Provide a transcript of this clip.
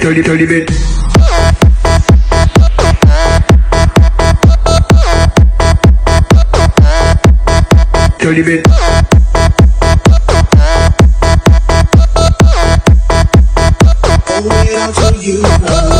30, 30 bit. Thirty bit. Oh, wait until you know.